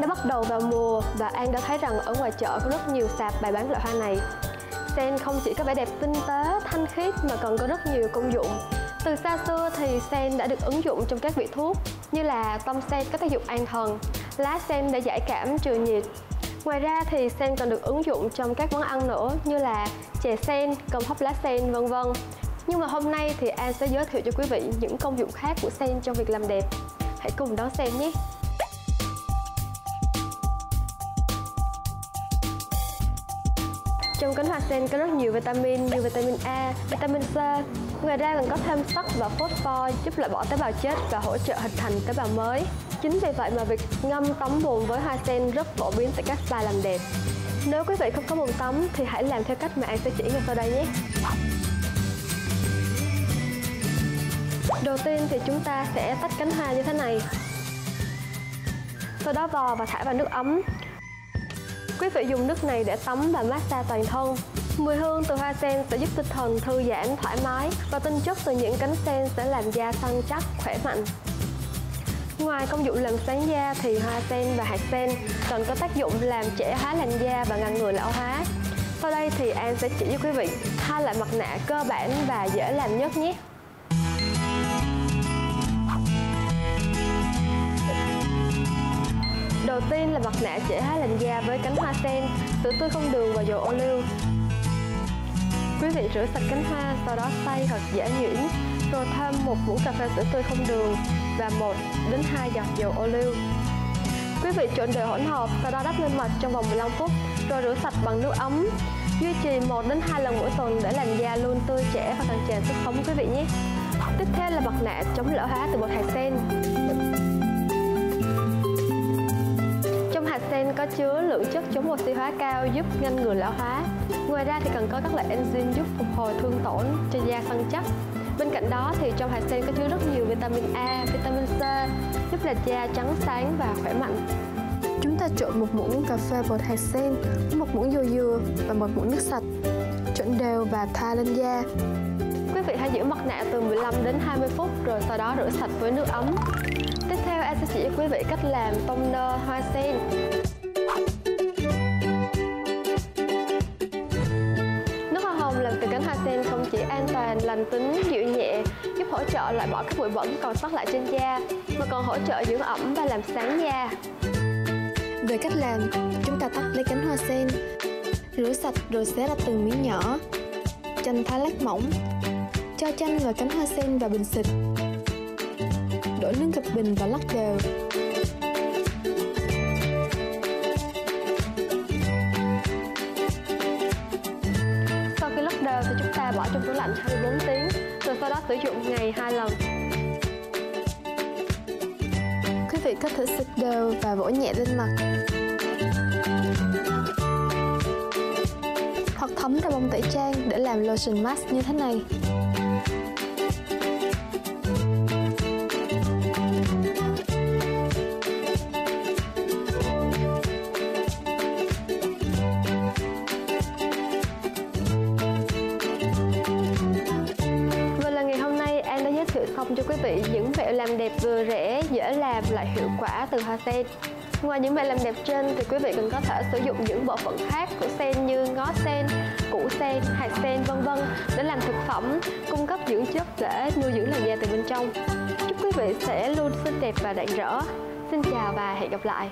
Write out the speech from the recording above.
đã bắt đầu vào mùa và An đã thấy rằng ở ngoài chợ có rất nhiều sạp bày bán loại hoa này. Sen không chỉ có vẻ đẹp tinh tế, thanh khiết mà còn có rất nhiều công dụng. Từ xa xưa thì sen đã được ứng dụng trong các vị thuốc như là tâm sen có tác dụng an thần, lá sen để giải cảm trừ nhiệt. Ngoài ra thì sen còn được ứng dụng trong các món ăn nữa như là chè sen, cơm hấp lá sen vân vân. Nhưng mà hôm nay thì An sẽ giới thiệu cho quý vị những công dụng khác của sen trong việc làm đẹp. Hãy cùng đón xem nhé! Trong cánh hoa sen có rất nhiều vitamin như vitamin A, vitamin C. Ngoài ra còn có thêm sắt và phosphor giúp loại bỏ tế bào chết và hỗ trợ hình thành tế bào mới. Chính vì vậy mà việc ngâm tắm bùn với hoa sen rất phổ biến tại các spa làm đẹp. Nếu quý vị không có bồn tắm thì hãy làm theo cách mà An sẽ chỉ ngay sau đây nhé. Đầu tiên thì chúng ta sẽ tách cánh hoa như thế này. Sau đó vò và thả vào nước ấm. Quý vị dùng nước này để tắm và massage toàn thân. Mùi hương từ hoa sen sẽ giúp tinh thần thư giãn, thoải mái và tinh chất từ những cánh sen sẽ làm da săn chắc, khỏe mạnh. Ngoài công dụng làm sáng da thì hoa sen và hạt sen còn có tác dụng làm trẻ hóa làn da và ngăn ngừa lão hóa. Sau đây thì An sẽ chỉ cho quý vị hai loại mặt nạ cơ bản và dễ làm nhất nhé. Tiên là mặt nạ trẻ hóa làn da với cánh hoa sen, sữa tươi không đường và dầu ô liu. Quý vị rửa sạch cánh hoa, sau đó xay hoặc dễ nhuyễn, rồi thêm một muỗng cà phê sữa tươi không đường và 1 đến 2 giọt dầu ô liu. Quý vị trộn đều hỗn hợp, sau đó đắp lên mặt trong vòng 15 phút, rồi rửa sạch bằng nước ấm. Duy trì 1 đến 2 lần mỗi tuần để làn da luôn tươi trẻ và càng tràn sức sống quý vị nhé. Tiếp theo là mặt nạ chống lão hóa từ bột hạt có chứa lượng chất chống oxy hóa cao giúp ngăn ngừa lão hóa. Ngoài ra thì cần có các loại enzyme giúp phục hồi thương tổn cho da săn chắc. Bên cạnh đó thì trong hạt sen có chứa rất nhiều vitamin A, vitamin C giúp làn da trắng sáng và khỏe mạnh. Chúng ta trộn một muỗng cà phê bột hạt sen, một muỗng dầu dừa và một muỗng nước sạch. Trộn đều và thoa lên da. Quý vị hãy giữ mặt nạ từ 15 đến 20 phút rồi sau đó rửa sạch với nước ấm. Tiếp theo em sẽ chỉ quý vị cách làm toner hoa sen từ cánh hoa sen không chỉ an toàn, lành tính, dịu nhẹ giúp hỗ trợ loại bỏ các bụi bẩn còn sót lại trên da mà còn hỗ trợ dưỡng ẩm và làm sáng da Về cách làm, chúng ta tắt lấy cánh hoa sen rửa sạch rồi xé ra từng miếng nhỏ chanh thái lát mỏng cho chanh vào cánh hoa sen vào bình xịt đổ nước gặp bình và lắc đều. Ta bỏ trong tủ lạnh 24 tiếng, rồi sau đó sử dụng ngày 2 lần. Quý vị có thể xịt đều và vỗ nhẹ lên mặt. Hoặc thấm ra bông tẩy trang để làm lotion mask như thế này. Xong cho quý vị những mẹo làm đẹp vừa rẻ, dễ làm lại hiệu quả từ hoa sen. Ngoài những mẹo làm đẹp trên thì quý vị cần có thể sử dụng những bộ phận khác của sen như ngó sen, củ sen, hạt sen vân vân để làm thực phẩm, cung cấp dưỡng chất để nuôi dưỡng làn da từ bên trong. Chúc quý vị sẽ luôn xinh đẹp và rạng rỡ. Xin chào và hẹn gặp lại.